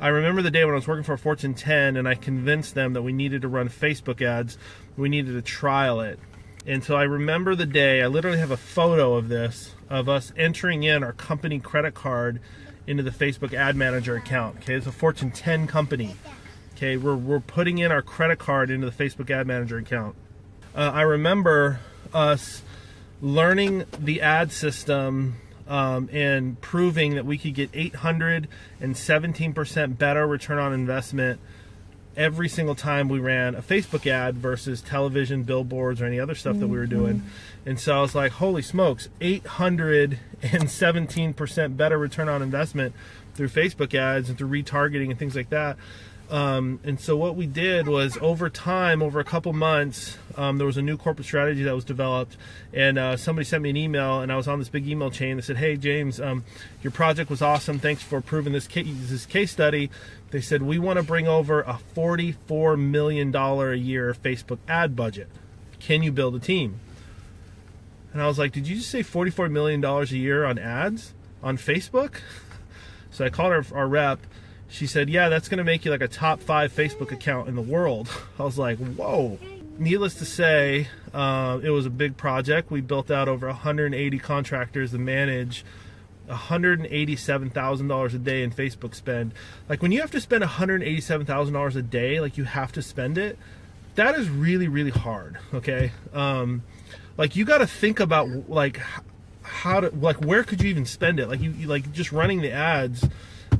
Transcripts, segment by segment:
I remember the day when I was working for Fortune 10 and I convinced them that we needed to run Facebook ads. We needed to trial it. And so I remember the day, I literally have a photo of this, of us entering in our company credit card into the Facebook ad manager account. Okay, it's a Fortune 10 company. Okay, we're, we're putting in our credit card into the Facebook ad manager account. Uh, I remember us learning the ad system um, and proving that we could get 817% better return on investment every single time we ran a Facebook ad versus television, billboards, or any other stuff that we were doing. Mm-hmm. And so I was like, holy smokes, 817% better return on investment through Facebook ads and through retargeting and things like that. Um, and so what we did was over time, over a couple months, um, there was a new corporate strategy that was developed, and uh, somebody sent me an email, and I was on this big email chain that said, "Hey James, um, your project was awesome. Thanks for proving this case, this case study." They said we want to bring over a forty-four million dollar a year Facebook ad budget. Can you build a team? And I was like, "Did you just say forty-four million dollars a year on ads on Facebook?" So I called our, our rep she said, Yeah, that's going to make you like a top five Facebook account in the world. I was like, Whoa. Needless to say, uh, it was a big project. We built out over 180 contractors to manage $187,000 a day in Facebook spend. Like when you have to spend $187,000 a day, like you have to spend it, that is really, really hard. Okay. Um, like you got to think about like how to, like, where could you even spend it? Like you, you like just running the ads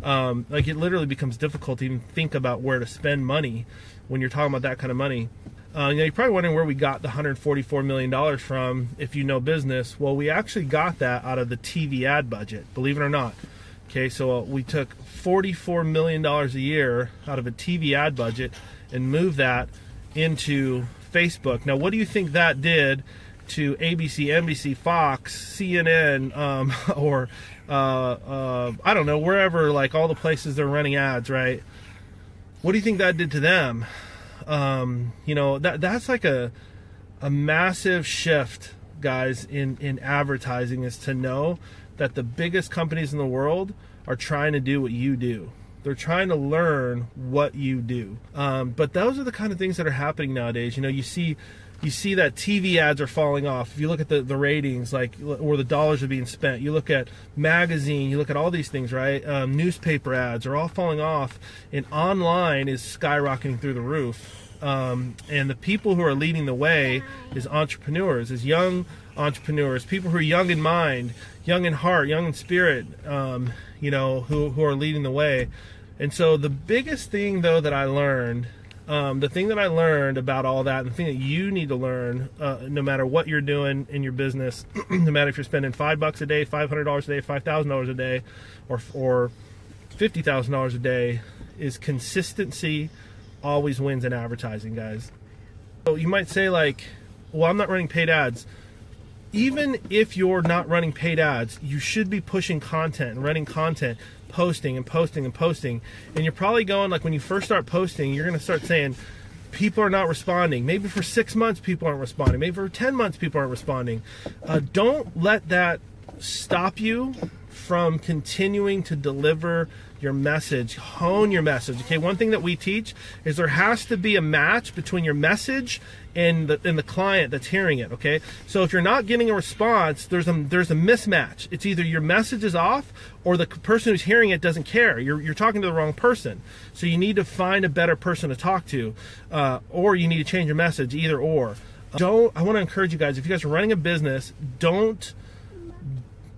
um, like it literally becomes difficult to even think about where to spend money when you're talking about that kind of money. Uh, you you're probably wondering where we got the 144 million dollars from. If you know business, well, we actually got that out of the TV ad budget. Believe it or not. Okay, so uh, we took 44 million dollars a year out of a TV ad budget and moved that into Facebook. Now, what do you think that did to ABC, NBC, Fox, CNN, um, or uh, uh, I don't know, wherever, like all the places they're running ads, right? What do you think that did to them? Um, you know, that that's like a a massive shift, guys, in in advertising is to know that the biggest companies in the world are trying to do what you do. They're trying to learn what you do. Um, but those are the kind of things that are happening nowadays. You know, you see you see that TV ads are falling off. If you look at the, the ratings, like where the dollars are being spent, you look at magazine, you look at all these things, right? Um, newspaper ads are all falling off, and online is skyrocketing through the roof. Um, and the people who are leading the way is entrepreneurs, is young entrepreneurs, people who are young in mind, young in heart, young in spirit, um, you know, who, who are leading the way. And so the biggest thing, though, that I learned um, the thing that I learned about all that, and the thing that you need to learn, uh, no matter what you're doing in your business, no matter if you're spending five bucks a day, five hundred dollars a day, five thousand dollars a day, or or fifty thousand dollars a day, is consistency always wins in advertising, guys. So you might say like, well, I'm not running paid ads. Even if you're not running paid ads, you should be pushing content and running content posting and posting and posting. And you're probably going, like, when you first start posting, you're going to start saying, people are not responding. Maybe for six months, people aren't responding. Maybe for 10 months, people aren't responding. Uh, don't let that stop you from continuing to deliver your message, hone your message. Okay, one thing that we teach is there has to be a match between your message and the and the client that's hearing it. Okay, so if you're not getting a response, there's a there's a mismatch. It's either your message is off or the person who's hearing it doesn't care. You're you're talking to the wrong person. So you need to find a better person to talk to, uh, or you need to change your message. Either or. Don't. I want to encourage you guys. If you guys are running a business, don't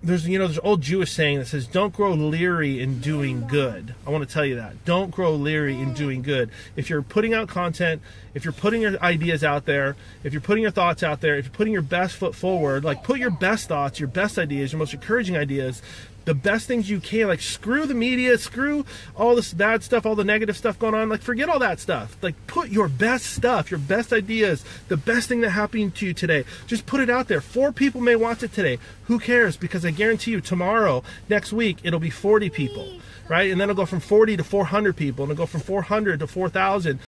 there's you know there's old Jewish saying that says don't grow leery in doing good. I want to tell you that. Don't grow leery in doing good. If you're putting out content, if you're putting your ideas out there, if you're putting your thoughts out there, if you're putting your best foot forward, like put your best thoughts, your best ideas, your most encouraging ideas, the best things you can. Like screw the media, screw all this bad stuff, all the negative stuff going on. Like forget all that stuff. Like put your best stuff, your best ideas, the best thing that happened to you today. Just put it out there. Four people may watch it today. Who cares? Because I guarantee you tomorrow, next week, it'll be 40 people, right? And then it'll go from 40 to 400 people, and it'll go from 400 to 4,000.